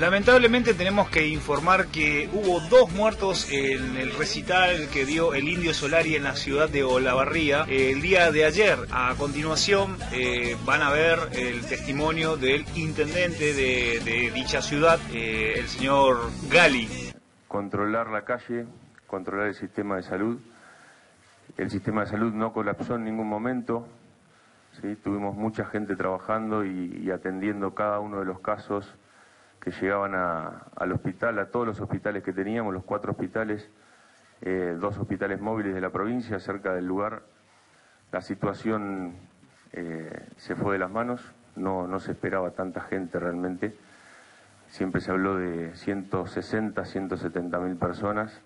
Lamentablemente tenemos que informar que hubo dos muertos en el recital que dio el Indio Solari en la ciudad de Olavarría el día de ayer. A continuación eh, van a ver el testimonio del intendente de, dicha ciudad, eh, el señor Gali. Controlar la calle, controlar el sistema de salud. El sistema de salud no colapsó en ningún momento. Tuvimos mucha gente trabajando y atendiendo cada uno de los casos que llegaban al hospital, a todos los hospitales que teníamos, los cuatro hospitales, eh, dos hospitales móviles de la provincia cerca del lugar. La situación eh, se fue de las manos, no, no se esperaba tanta gente realmente. Siempre se habló de 160, 170 mil personas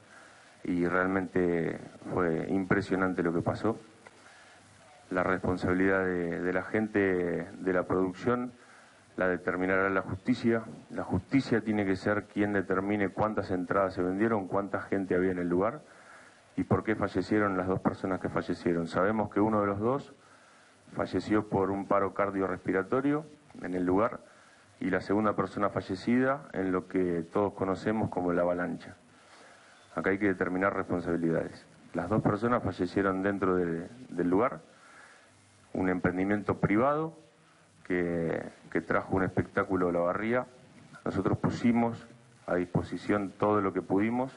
y realmente fue impresionante lo que pasó. La responsabilidad de la gente de la producción la determinará la justicia. La justicia tiene que ser quien determine cuántas entradas se vendieron, cuánta gente había en el lugar y por qué fallecieron las dos personas que fallecieron. Sabemos que uno de los dos falleció por un paro cardiorrespiratorio en el lugar y la segunda persona fallecida en lo que todos conocemos como la avalancha. Acá hay que determinar responsabilidades. Las dos personas fallecieron dentro del lugar, un emprendimiento privado que, trajo un espectáculo la barría. Nosotros pusimos a disposición todo lo que pudimos.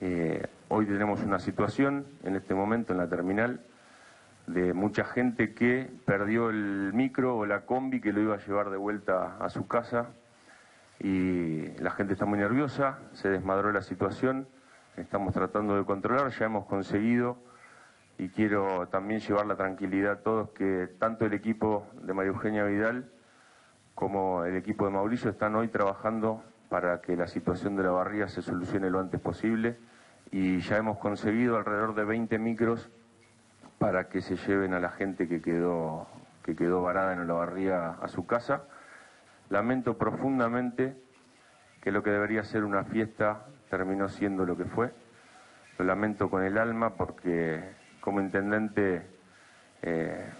Eh, hoy tenemos una situación en este momento en la terminal de mucha gente que perdió el micro o la combi que lo iba a llevar de vuelta a su casa y la gente está muy nerviosa, se desmadró la situación, estamos tratando de controlar, ya hemos conseguido y quiero también llevar la tranquilidad a todos que tanto el equipo de María Eugenia Vidal como el equipo de Mauricio están hoy trabajando para que la situación de la barría se solucione lo antes posible y ya hemos conseguido alrededor de 20 micros para que se lleven a la gente que quedó, que quedó varada en la barría a su casa. Lamento profundamente que lo que debería ser una fiesta terminó siendo lo que fue. Lo lamento con el alma porque como intendente, eh,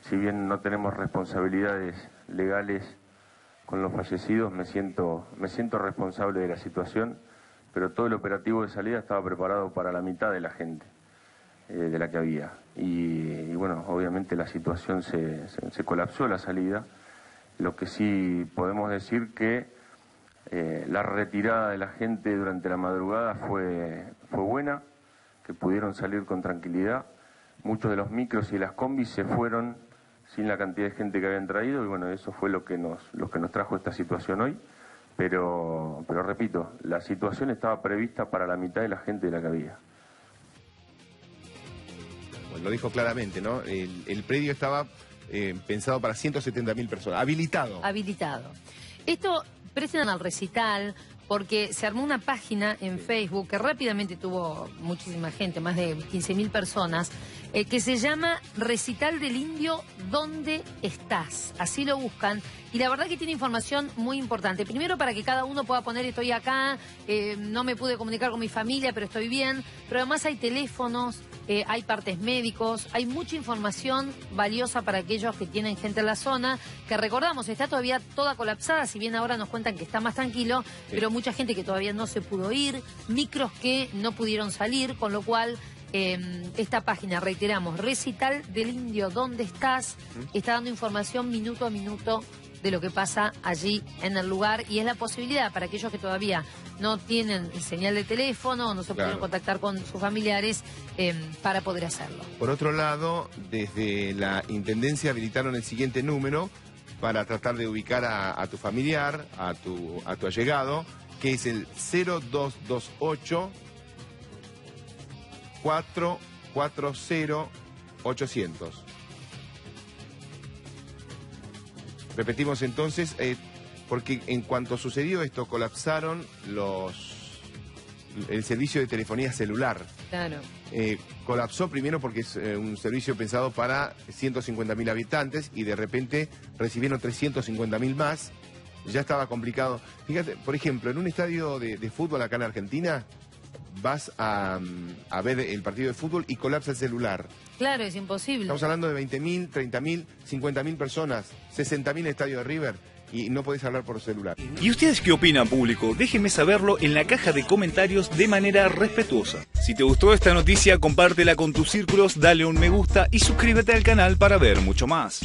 si bien no tenemos responsabilidades legales con los fallecidos, me siento, me siento responsable de la situación, pero todo el operativo de salida estaba preparado para la mitad de la gente eh, de la que había. Y, bueno, obviamente la situación se, se, colapsó la salida. Lo que sí podemos decir que eh, la retirada de la gente durante la madrugada fue, fue buena, que pudieron salir con tranquilidad. Muchos de los micros y las combis se fueron sin la cantidad de gente que habían traído y bueno, eso fue lo que nos, lo que nos trajo esta situación hoy. Pero, pero repito, la situación estaba prevista para la mitad de la gente de la que había. Bueno, lo dijo claramente, ¿no? El, predio estaba eh, pensado para 170.000 personas, habilitado. Habilitado. Esto presentan al recital, porque se armó una página en Facebook que rápidamente tuvo muchísima gente, más de 15.000 personas, eh, que se llama Recital del Indio, ¿dónde estás? Así lo buscan. Y la verdad que tiene información muy importante. Primero para que cada uno pueda poner estoy acá, eh, no me pude comunicar con mi familia, pero estoy bien. Pero además hay teléfonos, eh, hay partes médicos, hay mucha información valiosa para aquellos que tienen gente en la zona, que recordamos, está todavía toda colapsada, si bien ahora nos cuentan que está más tranquilo, pero mucha gente que todavía no se pudo ir, micros que no pudieron salir, con lo cual em, esta página, reiteramos, Recital del Indio, ¿dónde estás? Está dando información minuto a minuto de lo que pasa allí en el lugar y es la posibilidad para aquellos que todavía no tienen señal de teléfono, no se pueden contactar con sus familiares em, para poder hacerlo. Por otro lado, desde la Intendencia habilitaron el siguiente número para tratar de ubicar a, tu familiar, a tu, a tu allegado, que es el 0228 440 800. Repetimos entonces, eh, porque en cuanto sucedió esto, colapsaron los el servicio de telefonía celular. Claro. Eh, colapsó primero porque es eh, un servicio pensado para 150.000 habitantes y de repente recibieron 350.000 más. Ya estaba complicado. Fíjate, por ejemplo, en un estadio de, fútbol acá en Argentina, vas a, a, ver el partido de fútbol y colapsa el celular. Claro, es imposible. Estamos hablando de 20.000, 30.000, 50.000 personas, 60.000 estadio de River y no podés hablar por celular. ¿Y ustedes qué opinan, público? Déjenme saberlo en la caja de comentarios de manera respetuosa. Si te gustó esta noticia, compártela con tus círculos, dale un me gusta y suscríbete al canal para ver mucho más.